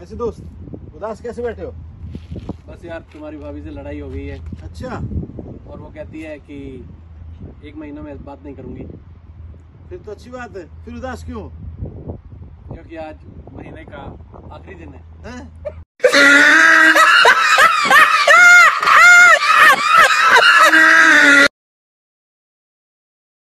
कैसे दोस्त? उदास कैसे बैठे हो? बस यार तुम्हारी भाभी से लड़ाई हो गई है। अच्छा। और वो कहती है कि एक महीना में बात नहीं करूँगी। फिर तो अच्छी बात है। फिर उदास क्यों? क्योंकि आज महीने का आखिरी दिन है। है?